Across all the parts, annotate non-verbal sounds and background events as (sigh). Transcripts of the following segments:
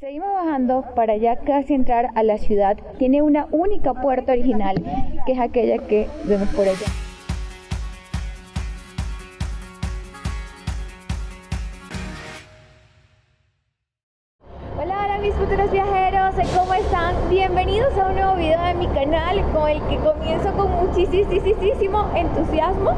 Seguimos bajando para ya casi entrar a la ciudad. Tiene una única puerta original, que es aquella que vemos por allá. Muchísimo entusiasmo.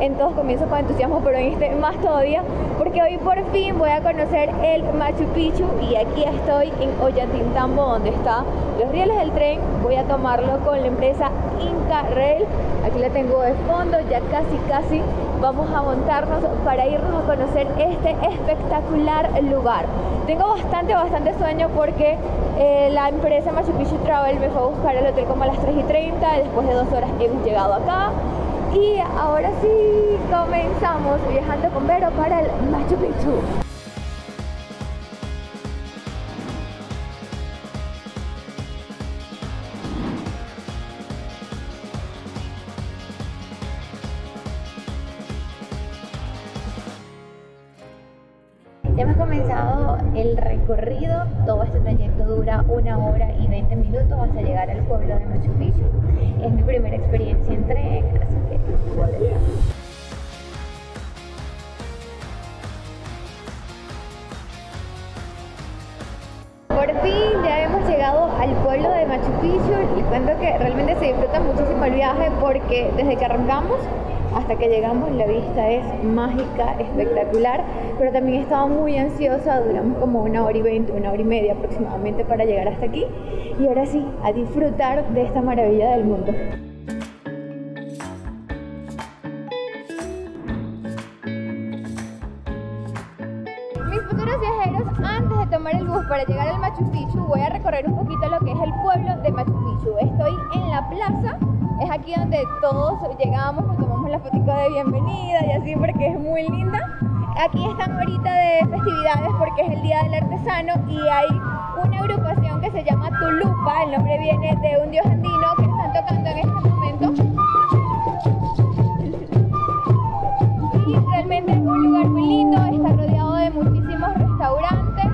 En todos comienzo con entusiasmo, pero en este más todavía, porque hoy por fin voy a conocer el Machu Picchu y aquí estoy en Ollantaytambo, donde está los rieles del tren. Voy a tomarlo con la empresa Inca Rail. Aquí la tengo de fondo, ya casi casi vamos a montarnos para irnos a conocer este espectacular lugar. Tengo bastante, bastante sueño porque eh, la empresa Machu Picchu Travel me fue a buscar al hotel como a las 3 y 30, después de dos horas hemos llegado acá. Y ahora sí comenzamos viajando con Vero para el Machu Picchu. Ya hemos comenzado el recorrido, todo este trayecto dura una hora y 20 minutos hasta llegar al pueblo de Machu Picchu. Es mi primera experiencia en tren, así que Por fin ya hemos llegado al pueblo de Machu Picchu y cuento que realmente se disfruta muchísimo el viaje porque desde que arrancamos hasta que llegamos la vista es mágica, espectacular, pero también estaba muy ansiosa, duramos como una hora y veinte, una hora y media aproximadamente para llegar hasta aquí y ahora sí, a disfrutar de esta maravilla del mundo. Mis futuros viajeros, antes de tomar el bus para llegar al Machu Picchu, voy a recorrer un poquito lo que es el pueblo de Machu Picchu. Estoy en la plaza, es aquí donde todos llegamos, nos tomamos la fotito de bienvenida y así porque es muy linda. Aquí están ahorita de festividades porque es el Día del Artesano y hay una agrupación que se llama Tulupa, el nombre viene de un dios andino que están tocando en este momento. Y realmente es un lugar muy lindo, está rodeado de muchísimos restaurantes.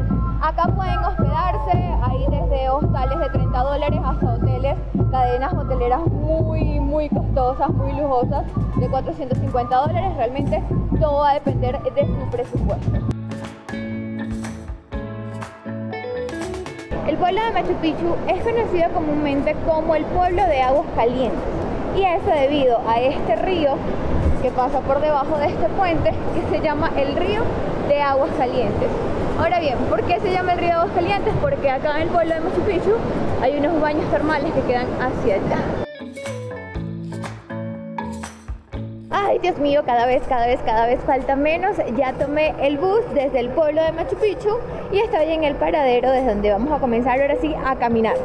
Acá pueden hospedarse, hay desde hostales de 30 dólares hasta hoteles, cadenas hoteleras muy, muy costosas, muy lujosas, de 450 dólares. Realmente todo va a depender de su presupuesto. El pueblo de Machu Picchu es conocido comúnmente como el pueblo de aguas calientes y eso debido a este río que pasa por debajo de este puente que se llama el río de aguas calientes. Ahora bien, ¿por qué se llama el río de aguas calientes? Porque acá en el pueblo de Machu Picchu hay unos baños termales que quedan hacia allá. Ay, Dios mío, cada vez, cada vez, cada vez falta menos. Ya tomé el bus desde el pueblo de Machu Picchu y estoy en el paradero desde donde vamos a comenzar ahora sí a caminar.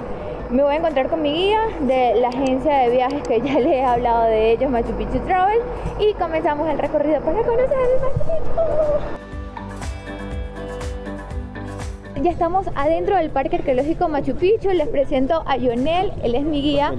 Me voy a encontrar con mi guía de la agencia de viajes que ya (laughs) les he hablado de ellos, Machu Picchu Travel, y comenzamos el recorrido para conocer el Machu Picchu. Ya estamos adentro del Parque Arqueológico Machu Picchu. Les presento a Jonel, él es mi guía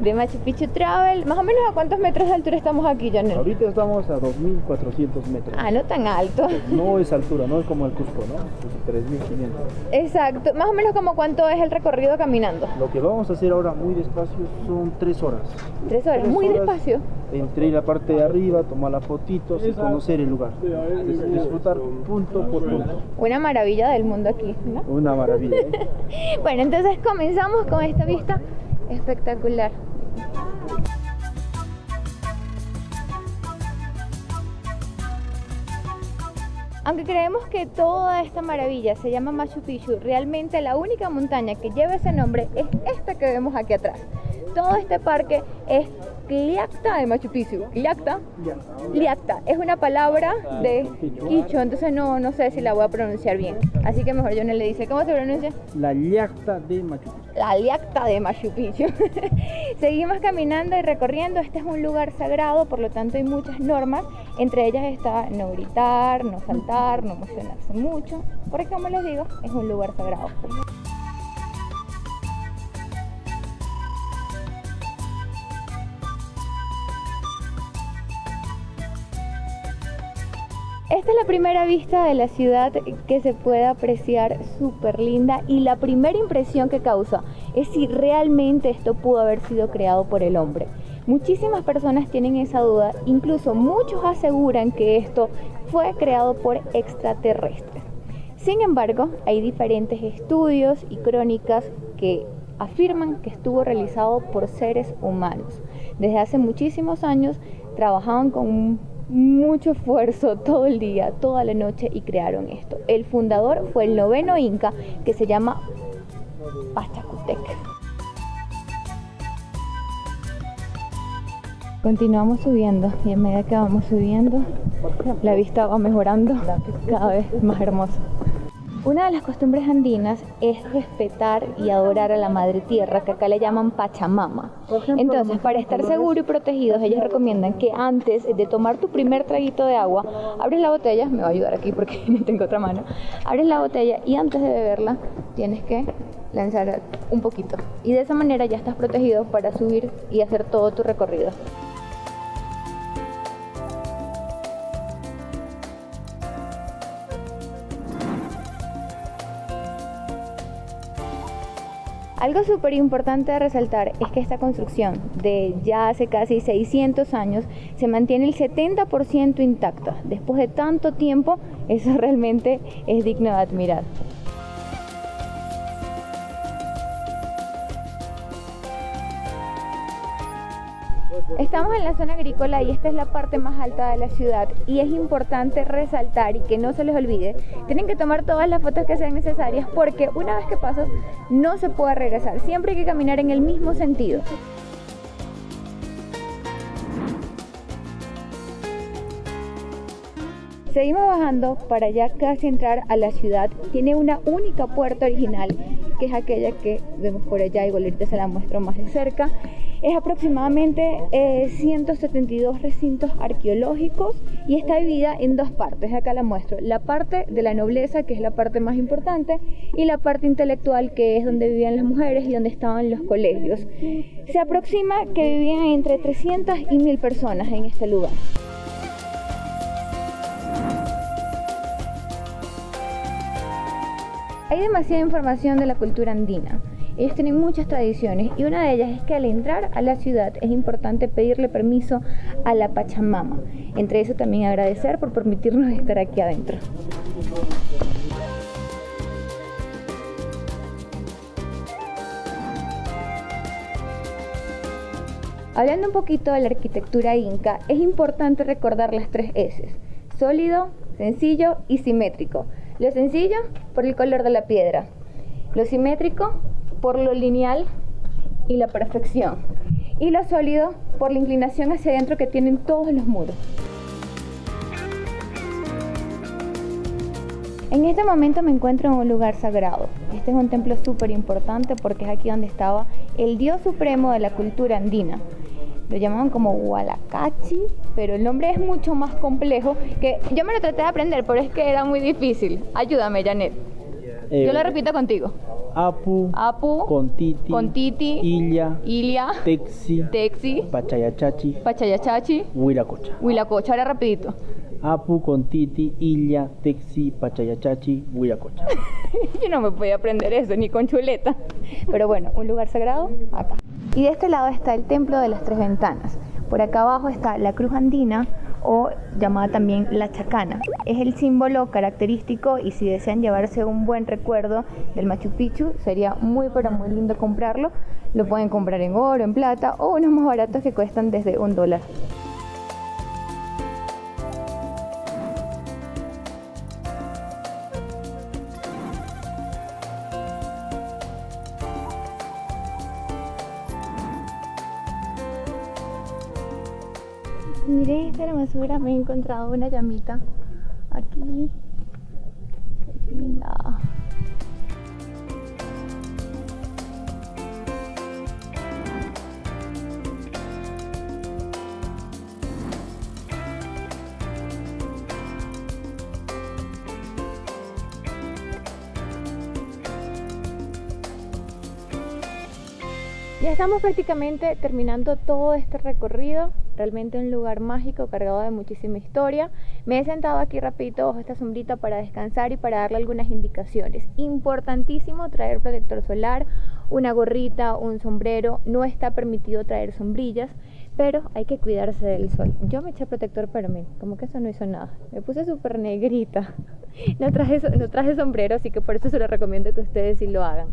de Machu Picchu Travel. Más o menos a cuántos metros de altura estamos aquí, Jonel. Ahorita estamos a 2.400 metros. Ah, no tan alto. No es altura, no es como el Cusco, ¿no? Es 3.500. Exacto. Más o menos como cuánto es el recorrido caminando. Lo que vamos a hacer ahora muy despacio son 3 horas. Tres horas, Tres muy horas despacio. Entre la parte de arriba, tomar las fotitos y conocer el lugar. Dis- Disfrutar punto por punto. Una maravilla del mundo aquí, ¿no? Una maravilla. (laughs) Bueno, entonces comenzamos con esta vista espectacular. Aunque creemos que toda esta maravilla se llama Machu Picchu, realmente la única montaña que lleva ese nombre es esta que vemos aquí atrás. Todo este parque es Gliacta de Machu Picchu. Gliacta, Gliacta es una palabra de quicho, entonces no, no sé si la voy a pronunciar bien. Así que mejor yo no le dice, ¿cómo se pronuncia? La llacta de Machu Picchu. la liacta de Machu Picchu. (laughs) Seguimos caminando y recorriendo. Este es un lugar sagrado, por lo tanto hay muchas normas. Entre ellas está no gritar, no saltar, no emocionarse mucho, porque como les digo, es un lugar sagrado. Esta es la primera vista de la ciudad que se puede apreciar súper linda y la primera impresión que causa es si realmente esto pudo haber sido creado por el hombre. Muchísimas personas tienen esa duda, incluso muchos aseguran que esto fue creado por extraterrestres. Sin embargo, hay diferentes estudios y crónicas que afirman que estuvo realizado por seres humanos. Desde hace muchísimos años trabajaban con mucho esfuerzo todo el día, toda la noche y crearon esto. El fundador fue el noveno inca que se llama Pachacutec. Continuamos subiendo y en medida que vamos subiendo la vista va mejorando cada vez más hermosa. Una de las costumbres andinas es respetar y adorar a la madre tierra, que acá le llaman Pachamama. Entonces, para estar seguro y protegidos, ellos recomiendan que antes de tomar tu primer traguito de agua, abres la botella, me va a ayudar aquí porque (laughs) no tengo otra mano, abres la botella y antes de beberla tienes que lanzar un poquito. Y de esa manera ya estás protegido para subir y hacer todo tu recorrido. Algo súper importante de resaltar es que esta construcción de ya hace casi 600 años se mantiene el 70% intacta. Después de tanto tiempo, eso (laughs) realmente es digno de admirar. Estamos en la zona agrícola y esta es la parte más alta de la ciudad y es importante resaltar y que no se les olvide, tienen que tomar todas las fotos que sean necesarias porque una vez que pasas no se puede regresar, siempre hay que caminar en el mismo sentido. Seguimos bajando para ya casi entrar a la ciudad. Tiene una única puerta original, que es aquella que vemos por allá, igual ahorita se la muestro más de cerca. Es aproximadamente 172 eh, recintos arqueológicos y está dividida en dos partes. Acá la muestro. La parte de la nobleza, que es la parte más importante, y la parte intelectual, que es donde vivían las mujeres y donde estaban los colegios. Se aproxima que vivían entre 300 y 1000 personas en este lugar. Hay demasiada información de la cultura andina. Ellos tienen muchas tradiciones y una de ellas es que al entrar a la ciudad es importante pedirle permiso a la Pachamama. Entre eso también agradecer por permitirnos estar aquí adentro. Hablando un poquito de la arquitectura inca, es importante recordar las tres S, sólido, sencillo y simétrico. Lo sencillo por el color de la piedra, lo simétrico por lo lineal y la perfección. Y lo sólido por la inclinación hacia adentro que tienen todos los muros. En este momento me encuentro en un lugar sagrado. Este es un templo súper importante porque es aquí donde estaba el dios supremo de la cultura andina. Lo llamaban como Hualacachi, pero el nombre es mucho más complejo que yo me lo traté de aprender, pero es que era muy difícil. Ayúdame, Janet. Eh, yo lo repito contigo. Apu, Apu, Contiti, Contiti, Ilia, Ilia, Texi, Texi, Pachayachachi, Pachayachachi, Huiracocha. Huilacocha. Ahora rapidito. Apu, Contiti, Ilia, Texi, Pachayachachi, Huiracocha. (laughs) Yo no me podía aprender eso, ni con chuleta. Pero bueno, un lugar sagrado acá. Y de este lado está el Templo de las Tres Ventanas. Por acá abajo está la Cruz Andina, o llamada también la chacana. Es el símbolo característico y si desean llevarse un buen recuerdo del Machu Picchu, sería muy pero muy lindo comprarlo. Lo pueden comprar en oro, en plata o unos más baratos que cuestan desde un dólar. Mire esta hermosura, me he encontrado una llamita. Aquí. Ya estamos prácticamente terminando todo este recorrido realmente un lugar mágico cargado de muchísima historia. Me he sentado aquí rapidito bajo esta sombrita para descansar y para darle algunas indicaciones. Importantísimo traer protector solar, una gorrita, un sombrero. No está permitido traer sombrillas, pero hay que cuidarse del sol. Yo me eché protector para mí, como que eso no hizo nada. Me puse súper negrita. (laughs) No traje, no traje sombrero, así que por eso se lo recomiendo que ustedes sí lo hagan.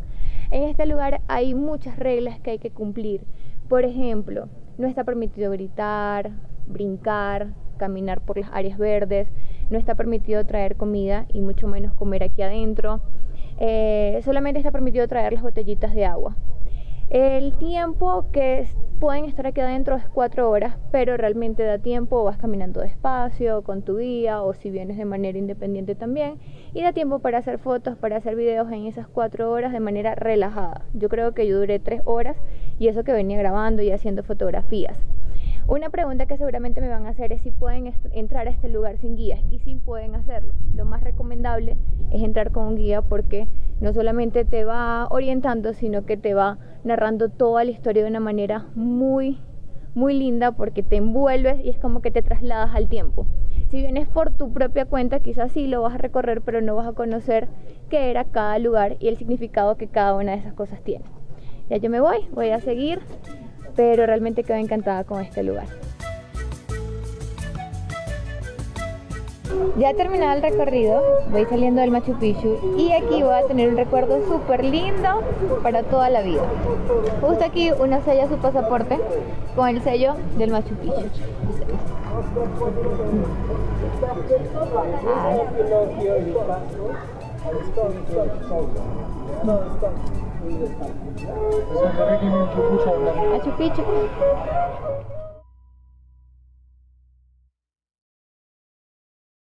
En este lugar hay muchas reglas que hay que cumplir. Por ejemplo, no está permitido gritar, brincar, caminar por las áreas verdes, no está permitido traer comida y mucho menos comer aquí adentro. Eh, solamente está permitido traer las botellitas de agua. El tiempo que pueden estar aquí adentro es cuatro horas, pero realmente da tiempo, vas caminando despacio, con tu guía, o si vienes de manera independiente también, y da tiempo para hacer fotos, para hacer videos en esas cuatro horas de manera relajada. Yo creo que yo duré tres horas y eso que venía grabando y haciendo fotografías. Una pregunta que seguramente me van a hacer es si pueden entrar a este lugar sin guías y si pueden hacerlo. Lo más recomendable es entrar con un guía porque no solamente te va orientando, sino que te va narrando toda la historia de una manera muy, muy linda porque te envuelves y es como que te trasladas al tiempo. Si vienes por tu propia cuenta, quizás sí lo vas a recorrer, pero no vas a conocer qué era cada lugar y el significado que cada una de esas cosas tiene. Ya yo me voy, voy a seguir pero realmente quedo encantada con este lugar. Ya he terminado el recorrido, voy saliendo del Machu Picchu y aquí voy a tener un recuerdo súper lindo para toda la vida. Justo aquí uno sella su pasaporte con el sello del Machu Picchu. Machu Picchu.